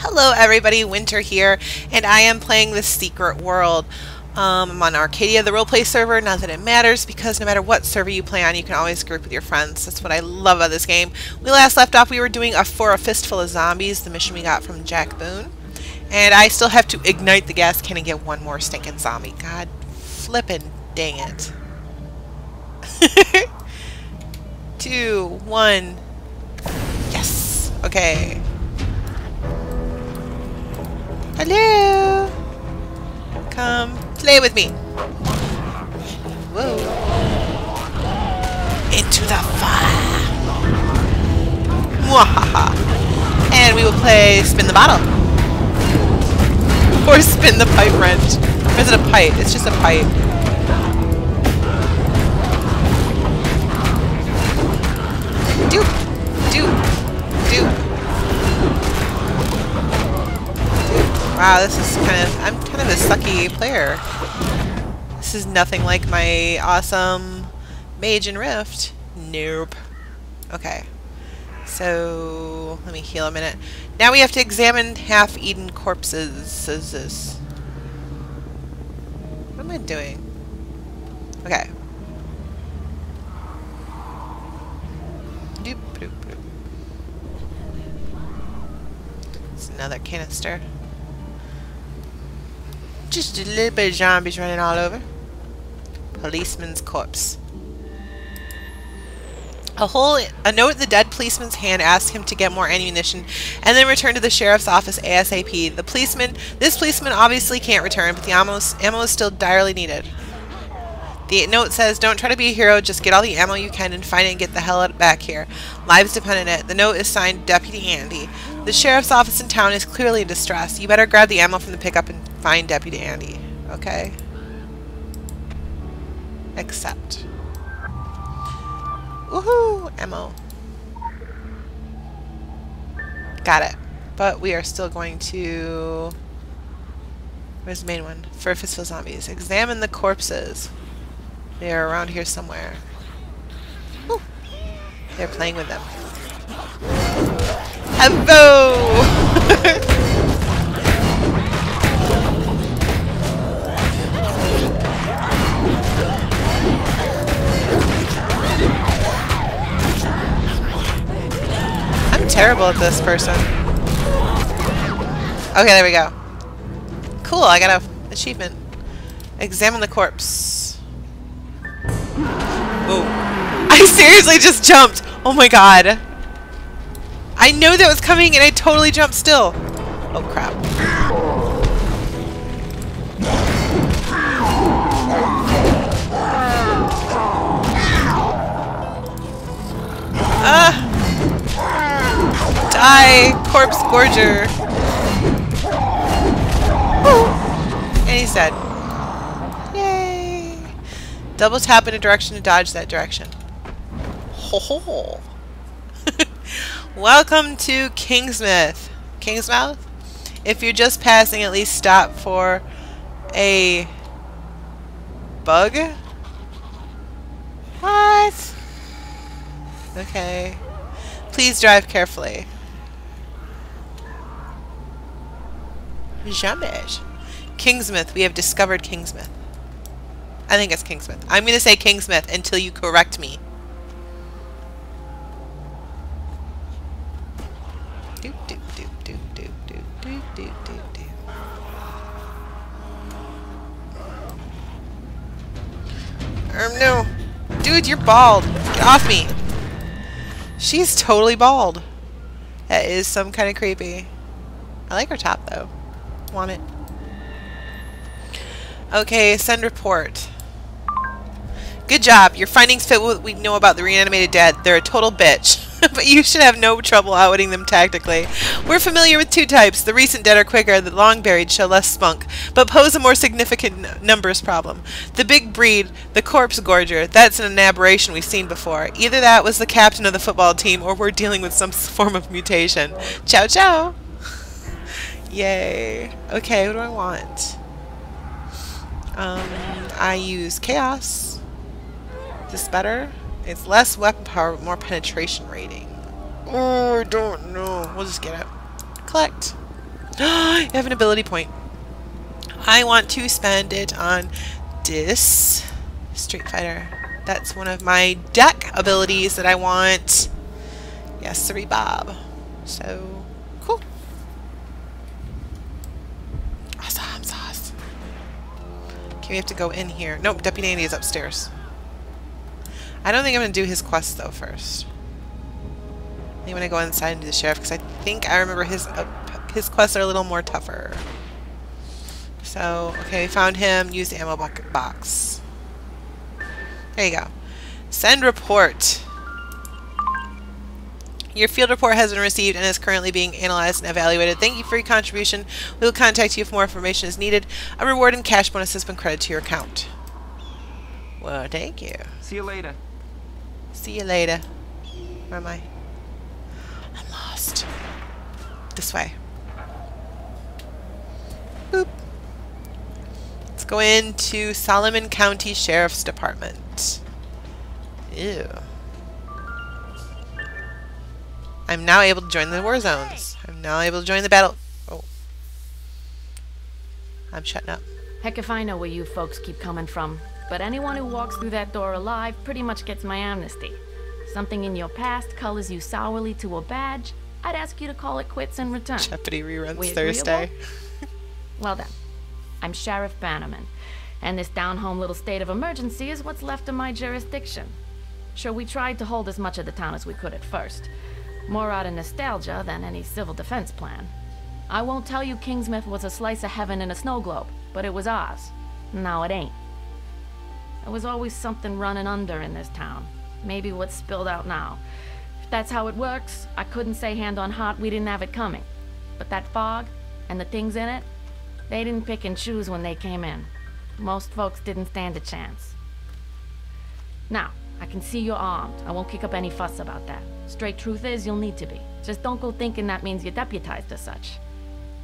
Hello everybody, Wyntr here, and I am playing The Secret World. Um, I'm on Arcadia, the roleplay server, not that it matters, because no matter what server you play on, you can always group with your friends. That's what I love about this game. We last left off, we were doing a For a Fistful of Zombies, the mission we got from Jack Boone. And I still have to ignite the gas can and get one more stinking zombie. God flippin' dang it. Two, one. Yes! Okay. Hello! Come play with me. Whoa. Into the fire. Mwahaha. And we will play Spin the Bottle. Or Spin the Pipe Wrench. Or is it a pipe? It's just a pipe. Wow, this is kind of, I'm kind of a sucky player. This is nothing like my awesome Mage and Rift. Nope. Okay. So, let me heal a minute. Now we have to examine half-eaten corpses, says this. What am I doing? Okay. Doop, doop, doop. It's another canister. Just a little bit of zombies running all over. Policeman's corpse. A hole, a note in the dead policeman's hand asked him to get more ammunition and then return to the sheriff's office ASAP. The policeman, this policeman obviously can't return, but the ammo, ammo is still direly needed. The note says, don't try to be a hero, just get all the ammo you can and find it and get the hell out back here. Lives depend on it. The note is signed Deputy Andy. The sheriff's office in town is clearly in distress. You better grab the ammo from the pickup and find Deputy Andy. Okay? Accept. Woohoo! Ammo. Got it. But we are still going to... Where's the main one? For Fistful Zombies. Examine the corpses. They are around here somewhere. Ooh. They're playing with them. Hello! I'm terrible at this person. Okay, there we go. Cool, I got a achievement. Examine the corpse. I seriously just jumped! Oh my god. I know that was coming and I totally jumped still. Oh crap. Ah! Die, corpse gorger. And he's dead. Double tap in a direction to dodge that direction. Ho ho ho. Welcome to Kingsmouth. Kingsmouth? If you're just passing, at least stop for a bug? What? Okay. Please drive carefully. Jamais. Kingsmouth. We have discovered Kingsmouth. I think it's Kingsmouth. I'm going to say Kingsmouth until you correct me. Doop, doop, doop, doop, doop, doop, doop, doop, doop. Um, no. Dude, you're bald. Get off me. She's totally bald. That is some kind of creepy. I like her top, though. Want it. Okay, send report. Good job. Your findings fit what we know about the reanimated dead. They're a total bitch. but you should have no trouble outwitting them tactically. We're familiar with two types. The recent dead are quicker, the long buried show less spunk, but pose a more significant numbers problem. The big breed, the corpse gorger, that's an aberration we've seen before. Either that was the captain of the football team, or we're dealing with some form of mutation. Ciao ciao! Yay. Okay, what do I want? Um, I use chaos. Is this better? It's less weapon power, but more penetration rating. Oh, I don't know. We'll just get it. Collect. you have an ability point. I want to spend it on this Street Fighter. That's one of my deck abilities that I want. Yes, three Bob. So, cool. Awesome sauce. Okay, we have to go in here. Nope, Deputy Andy is upstairs. I don't think I'm going to do his quest, though, first. I think I'm going to go inside and do the sheriff, because I think I remember his, uh, his quests are a little more tougher. So, okay, found him. Use the ammo box. There you go. Send report. Your field report has been received and is currently being analyzed and evaluated. Thank you for your contribution. We will contact you if more information is needed. A reward and cash bonus has been credited to your account. Well, thank you. See you later. See you later. Where am I? I'm lost. This way. Boop. Let's go into Solomon County Sheriff's Department. Ew. I'm now able to join the war zones. I'm now able to join the battle. Oh. I'm shutting up. Heck if I know where you folks keep coming from. But anyone who walks through that door alive pretty much gets my amnesty. Something in your past colors you sourly to a badge, I'd ask you to call it quits and return. Jeopardy reruns We Thursday. Well then, I'm Sheriff Bannerman, and this down-home little state of emergency is what's left of my jurisdiction. Sure, we tried to hold as much of the town as we could at first. More out of nostalgia than any civil defense plan. I won't tell you Kingsmouth was a slice of heaven in a snow globe, but it was ours. Now it ain't. There was always something running under in this town. Maybe what's spilled out now. If that's how it works, I couldn't say hand on heart we didn't have it coming. But that fog, and the things in it, they didn't pick and choose when they came in. Most folks didn't stand a chance. Now, I can see you're armed. I won't kick up any fuss about that. Straight truth is, you'll need to be. Just don't go thinking that means you're deputized as such.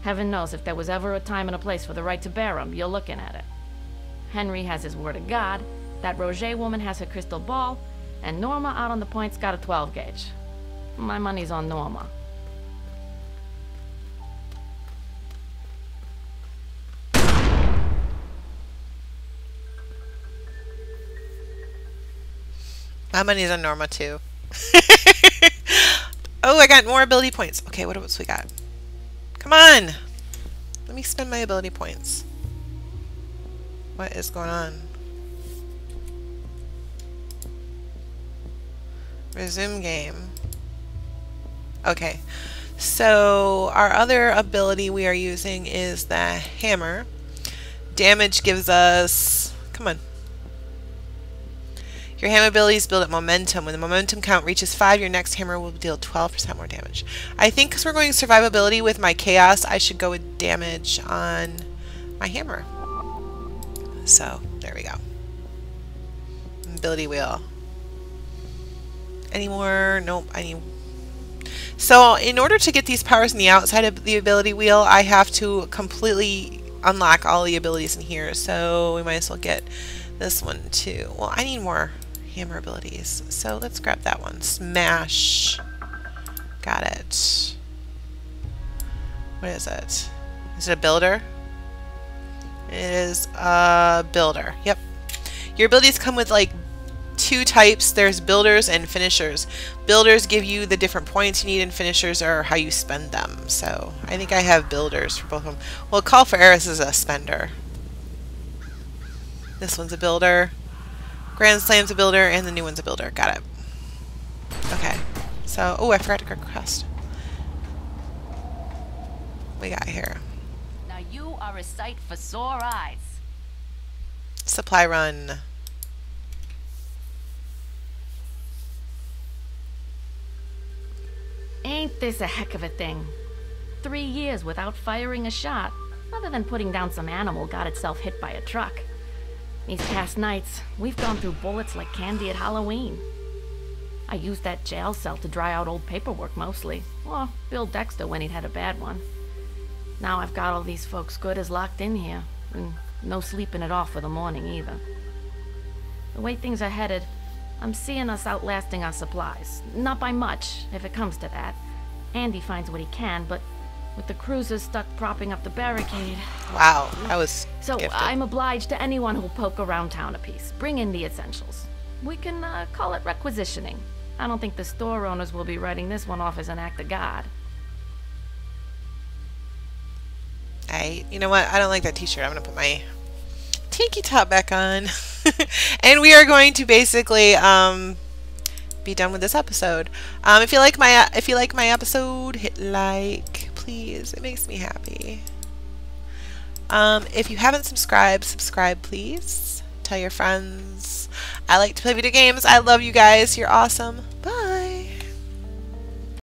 Heaven knows if there was ever a time and a place for the right to bear 'em, you're looking at it. Henry has his word of God, that Roget woman has her crystal ball, and Norma out on the point's got a 12 gauge. My money's on Norma. My money's on Norma too. oh, I got more ability points. Okay, what else we got? Come on! Let me spend my ability points. What is going on? Resume game. Okay, so our other ability we are using is the hammer. Damage gives us... Come on. Your hammer abilities build up momentum. When the momentum count reaches 5, your next hammer will deal 12% more damage. I think because we're going survivability with my chaos, I should go with damage on my hammer. So, there we go. Ability wheel. Any more? Nope. I need... So, in order to get these powers in the outside of the ability wheel, I have to completely unlock all the abilities in here. So, we might as well get this one too. Well, I need more hammer abilities. So let's grab that one. Smash. Got it. What is it? Is it a builder? Is a builder. Yep. Your abilities come with like two types. There's builders and finishers. Builders give you the different points you need and finishers are how you spend them. So I think I have builders for both of them. Well, Call for Eris is a spender. This one's a builder. Grand Slam's a builder, and the new one's a builder. Got it. Okay. So, oh, I forgot to grab. We got here. Are a sight for sore eyes. Supply run. Ain't this a heck of a thing? Three years without firing a shot, other than putting down some animal got itself hit by a truck. These past nights, we've gone through bullets like candy at Halloween. I used that jail cell to dry out old paperwork mostly. Or Bill Dexter when he'd had a bad one. Now I've got all these folks good as locked in here, and no sleeping it off for the morning either. The way things are headed, I'm seeing us outlasting our supplies. Not by much, if it comes to that. Andy finds what he can, but with the cruisers stuck propping up the barricade. Wow, that was So gifted. I'm obliged to anyone who'll poke around town a piece. Bring in the essentials. We can uh, call it requisitioning. I don't think the store owners will be writing this one off as an act of God. I, you know what? I don't like that t-shirt. I'm going to put my tiki top back on. and we are going to basically um, be done with this episode. Um, if you like my if you like my episode, hit like, please. It makes me happy. Um, if you haven't subscribed, subscribe, please. Tell your friends. I like to play video games. I love you guys. You're awesome.